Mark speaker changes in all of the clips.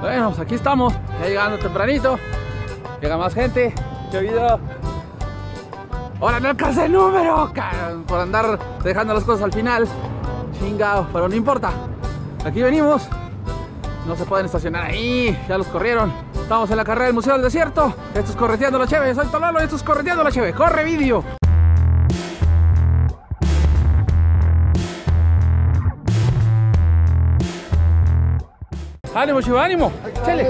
Speaker 1: Bueno, pues aquí estamos, ya llegando tempranito. Llega más gente. ¿Qué video? Ahora no alcancé el número, cabrón, por andar dejando las cosas al final. Chingado, pero no importa. Aquí venimos. No se pueden estacionar ahí, ya los corrieron. Estamos en la carrera del Museo del Desierto. Esto es Correteando la Cheve, soy Tololo y esto es Correteando la Cheve. ¡Corre vídeo! ¡Ánimo, chivo, ánimo! ¡Chele!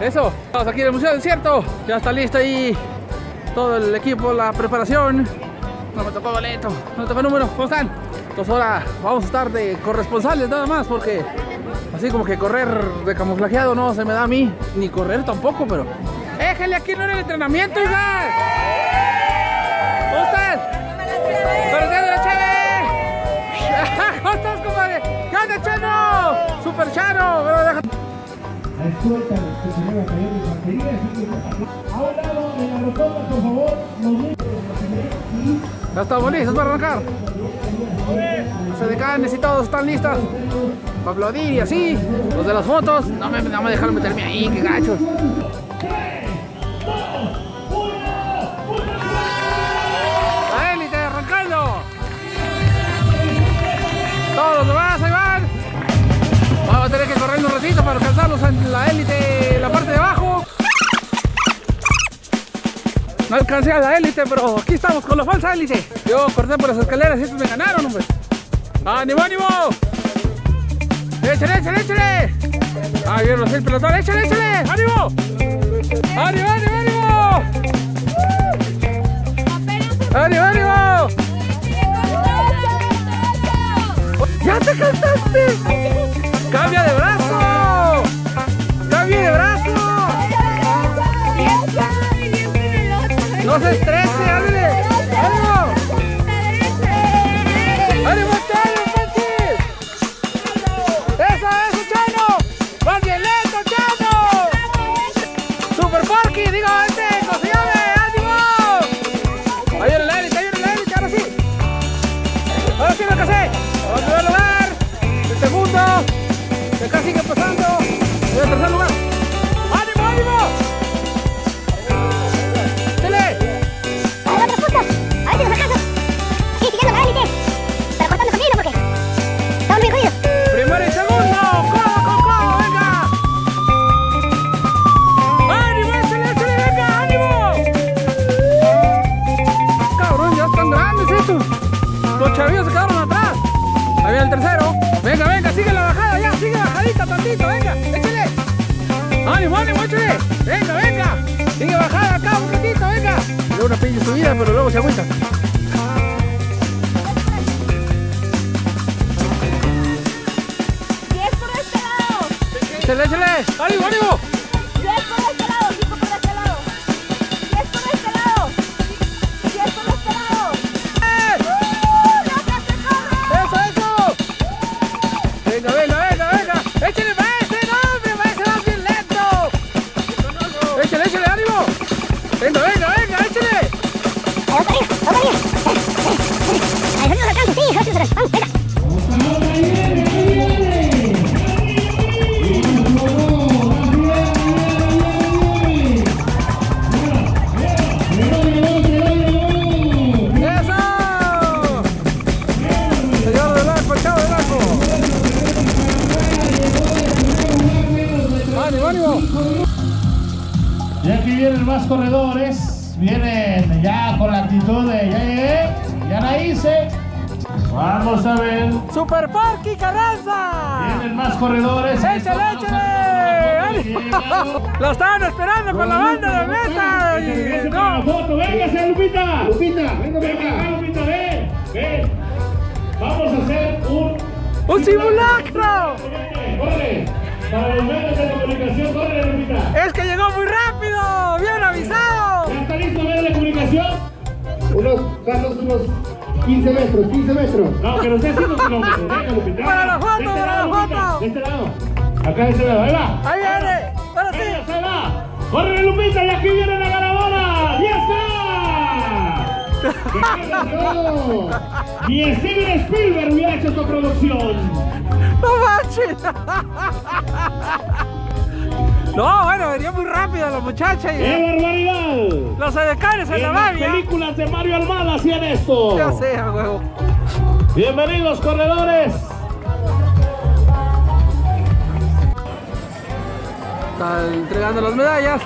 Speaker 1: Eso, estamos aquí en el Museo del Desierto. Ya está listo ahí todo el equipo, la preparación. No me tocó boleto, no me tocó número. ¿Cómo están? Entonces ahora vamos a estar de corresponsales nada más porque así como que correr de camuflajeado no se me da a mí, ni correr tampoco, pero... ¡Éjale, aquí no era el entrenamiento, hija! ¿Cómo están? ¡Correteando la Cheve! ¿Cómo estás, compadre? ¿Qué onda, Chano? ¡Super Chano! Pero deja-
Speaker 2: Suelta que se de a
Speaker 1: arrancar. Se decanes y todos están listos. Para aplaudir y así. Los de las fotos, no me, no me dejaron meterme ahí, qué gachos. Para alcanzarlos en la élite, la parte de abajo. No alcancé a la élite, pero aquí estamos con la falsa élite. Yo corté por las escaleras y estos me ganaron, hombre. ¡Ánimo, ánimo! ¡Échale, échale, échale! ¡Ah, bien, el pelotón! ¡Échale, échale! ¡Ánimo! ¡Ánimo, ánimo, ánimo! ¡Ánimo, ánimo! ¡Ya te cansaste! ¡Cambia de brazo! ¡No se el tercero. Venga, venga, sigue la bajada ya, sigue bajadita tantito, venga, échale. ¡Ánimo, ánimo, échale! ¡Venga, venga! Sigue bajada acá un ratito, venga. Le una pinche subida, pero luego se agüita.
Speaker 3: ¡Diez por este!
Speaker 1: ¡Échale, échale! ¡Ánimo, ánimo! De. ¡Ánimo, ánimo!
Speaker 2: Y aquí vienen más corredores, vienen ya con la actitud de ya llegué, ya la hice. Vamos a ver,
Speaker 1: ¡Super Porky Carranza!
Speaker 2: vienen más corredores.
Speaker 1: ¡Échale, échale! ¡Lo estaban esperando con la banda de meta! Y no.
Speaker 2: foto, véngase Lupita. Lupita, venga, venga, Lupita, ven, ven. Vamos a hacer un
Speaker 1: ¡Un simulacro!
Speaker 2: corre. Para los medios de comunicación, corre Lupita.
Speaker 1: ¡Es que llegó muy rápido! ¡Bien avisado!
Speaker 2: ¿Ya está listo medio de comunicación?
Speaker 4: Unos, Carlos, unos 15 metros, 15 metros.
Speaker 2: No, que nos esté haciendo kilómetros. Venga, Lupita.
Speaker 1: Para la foto,
Speaker 2: De este
Speaker 1: para la foto.
Speaker 2: De este lado. Acá de este lado, ahí va.
Speaker 1: ¡Ahí viene! ¡Ahora sí!
Speaker 2: Se va. ¡Corre Lupita y aquí viene la ganadora! ¡Y está!
Speaker 4: ¡No!
Speaker 2: Ni Steven Spielberg hubiera hecho esta producción.
Speaker 1: ¡No manches! No, bueno, venía muy rápido la muchacha y
Speaker 2: ¡Qué barbaridad!
Speaker 1: los edecanes en
Speaker 2: En
Speaker 1: la
Speaker 2: las
Speaker 1: mano.
Speaker 2: películas de Mario Almada hacían esto.
Speaker 1: Ya sea, huevo.
Speaker 2: Bienvenidos, corredores.
Speaker 1: Está entregando las medallas.